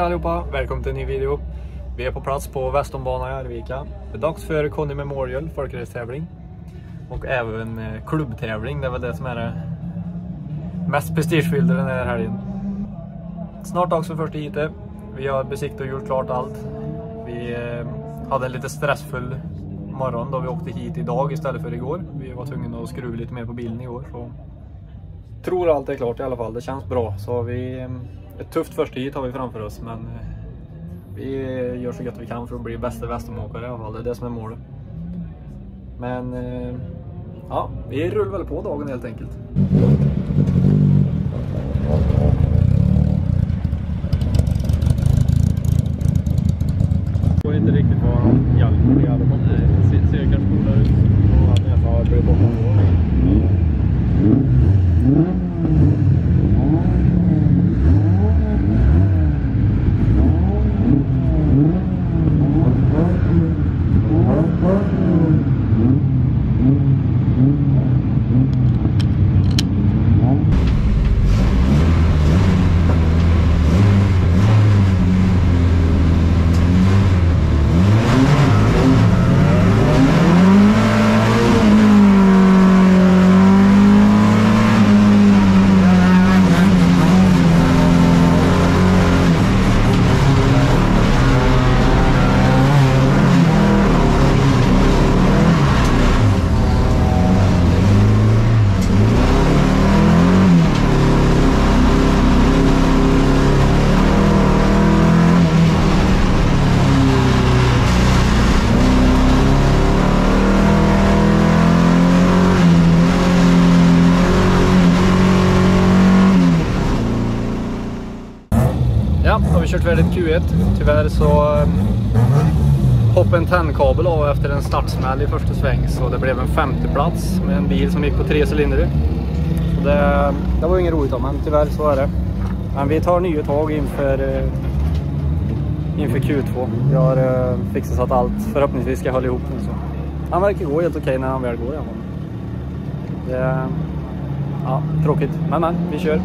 allihopa! Välkommen till en ny video. Vi är på plats på Västernbanan i Arvika. Det är dags för Conny Memorial folkracetävling. Och även eh, klubbtävling, det är väl det som är det mest prestigefyllda den här helgen. Snart dags för första heatet. Vi har besiktat och gjort klart allt. Vi eh, hade en lite stressfull morgon då vi åkte hit idag istället för igår. Vi var tvungna att skruva lite mer på bilen igår. Så tror allt är klart i alla fall. Det känns bra. Så vi, eh, ett tufft första hit har vi framför oss men eh, vi gör så gott vi kan för att bli bästa västeråkare i alla fall. Det är det som är målet. Men eh, ja, vi rullar väl på dagen helt enkelt. Jag vet inte riktigt vad han hjälper i alla fall. Ser kanske coolare ut. Och han är har blivit borta. Ja, kört Q1. Tyvärr så ehm, hoppade en tändkabel av efter en startsmäll i första sväng så det blev en femte plats med en bil som gick på tre cylindrar. Så det, det var inget roligt av men tyvärr så är det. Men vi tar nya tag inför, eh, inför Q2. Vi har eh, fixat så att allt förhoppningsvis ska hålla ihop nu. Så. Han verkar gå helt okej okay när han väl går i alla fall. Ja, tråkigt. Men men, vi kör.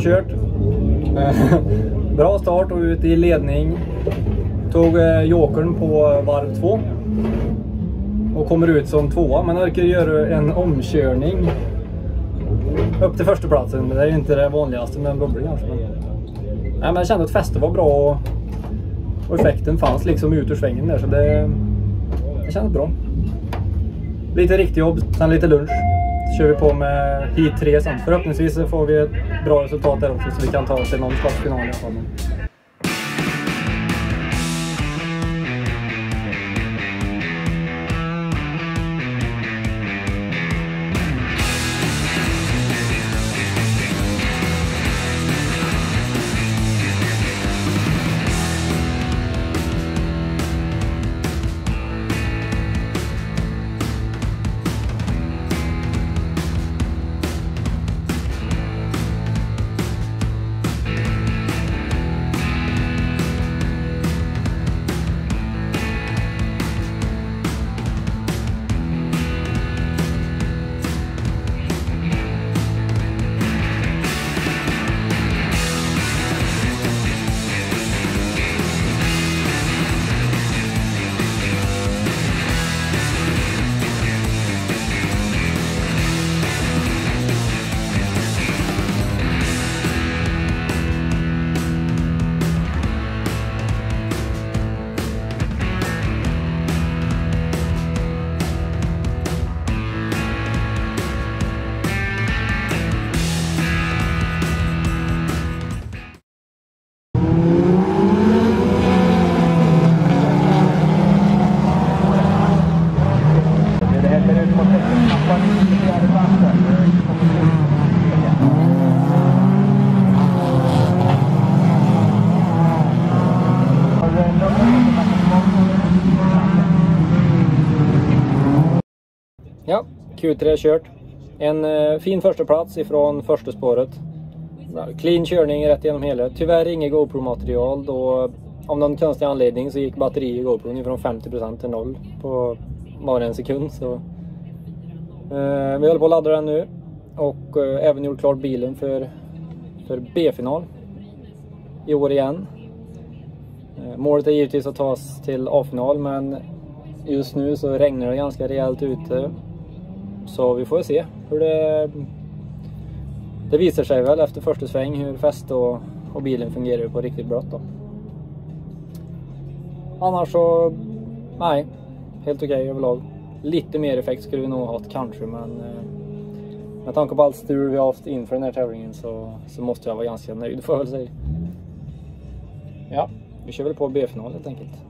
Kört. Eh, bra start och ut i ledning. Tog eh, jokern på varv två. Och kommer ut som tvåa. Men orkar göra en omkörning upp till första platsen. Det är ju inte det vanligaste med en bubbling kanske. Men... Nej, men jag kände att fästet var bra och, och effekten fanns liksom ut ur svängen där. Så det, det kändes bra. Lite riktigt jobb, sen lite lunch. Så kör vi på med hit 3 sen. Förhoppningsvis så får vi ett bra resultat där också så vi kan ta oss till någon slags final i alla fall. Ja, Q3 kört. En eh, fin första plats ifrån första spåret. Clean körning rätt igenom hela. Tyvärr inget GoPro-material då av någon konstig anledning så gick batteriet i GoPro från 50% till 0 på bara en sekund. Så, eh, vi håller på att ladda den nu och eh, även gjort klart bilen för, för B-final i år igen. Eh, målet är givetvis att ta oss till A-final men just nu så regnar det ganska rejält ute. Så vi får se hur det... Det visar sig väl efter första sväng hur fäste och, och bilen fungerar på riktigt bra då. Annars så... Nej. Helt okej okay överlag. Lite mer effekt skulle vi nog ha haft kanske men... Eh, med tanke på allt strul vi har haft inför den här tävlingen så, så måste jag vara ganska nöjd får jag väl säga. Ja, vi kör väl på B-final helt enkelt.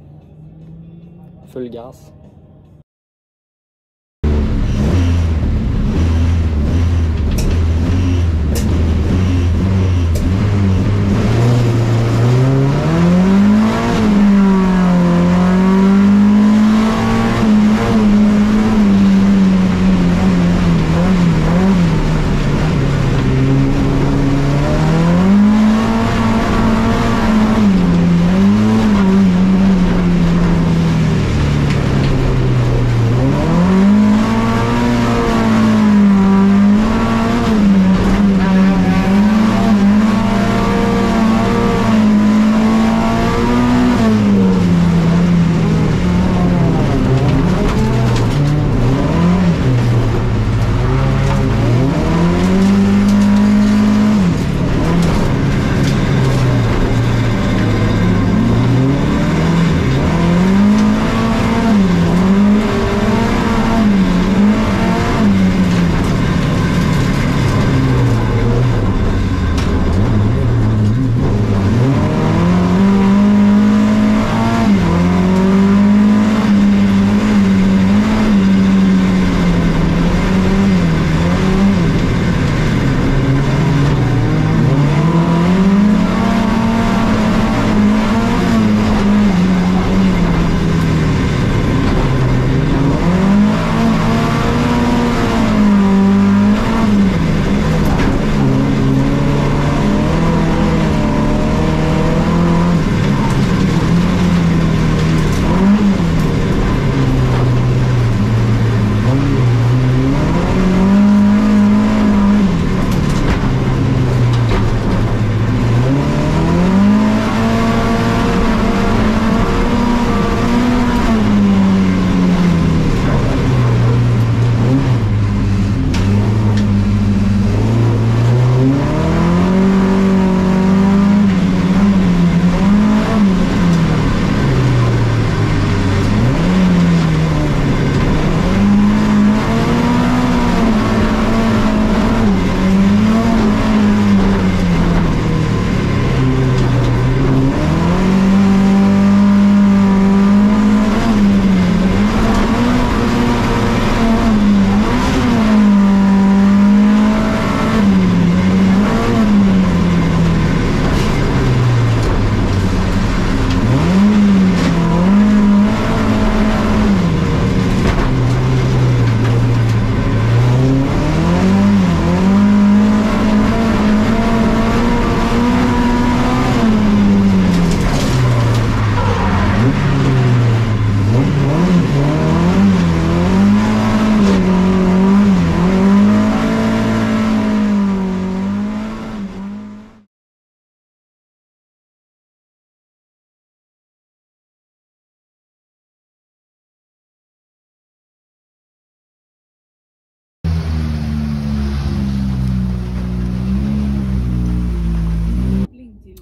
Full gas.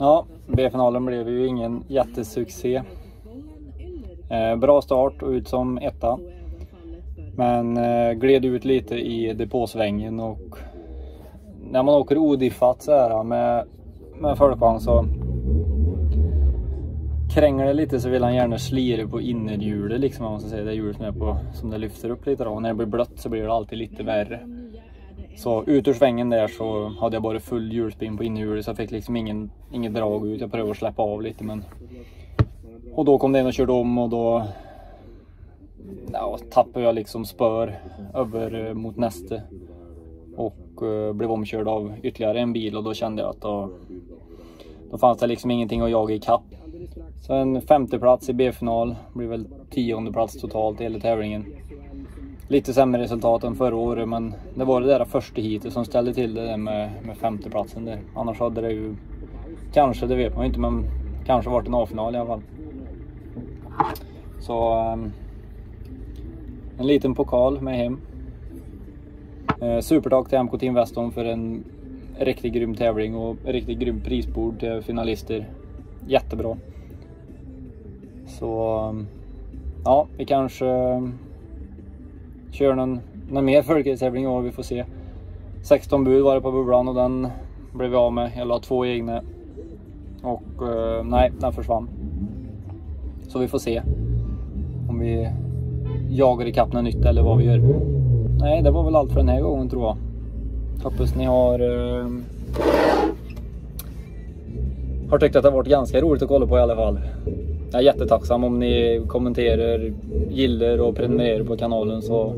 Ja, B-finalen blev ju ingen jättesuccé. Eh, bra start och ut som etta. Men eh, gled ut lite i depåsvängen och när man åker odiffat så här med, med folkvagn så kränger det lite så vill han gärna slira på innerhjulet liksom om man ska säga. Det hjulet som är på, som det lyfter upp lite då. Och när det blir blött så blir det alltid lite värre. Så ut ur svängen där så hade jag bara full hjulspinn på innerhjulet så jag fick liksom ingen, inget drag ut. Jag prövade att släppa av lite men... Och då kom det en och körde om och då... Ja, tappade jag liksom spör över eh, mot nästa Och uh, blev omkörd av ytterligare en bil och då kände jag att då, då fanns det liksom ingenting att jaga i kapp. Så en femteplats i B-final, blir väl tionde plats totalt i hela tävlingen. Lite sämre resultat än förra året men det var det där första heatet som ställde till det där med, med femteplatsen där. Annars hade det ju kanske, det vet man ju inte, men kanske varit en A-final i alla fall. Så ehm, en liten pokal med hem. Eh, supertack till MK Team Weston för en riktigt grym tävling och riktigt grym prisbord till finalister. Jättebra. Så um, ja, vi kanske ehm, kör någon, någon mer folkracetävling i år, vi får se. 16 bud var det på bubblan och den blev vi av med. Jag la två egna. Och ehm, nej, den försvann. Så vi får se om vi jagar ikapp något nytt eller vad vi gör. Nej, det var väl allt för den här gången tror jag. Hoppas ni har eh, har tyckt att det har varit ganska roligt att kolla på i alla fall. Jag är jättetacksam om ni kommenterar, gillar och prenumererar på kanalen så,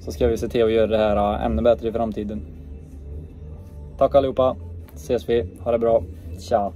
så ska vi se till att göra det här ännu bättre i framtiden. Tack allihopa! Ses vi, ha det bra, Ciao!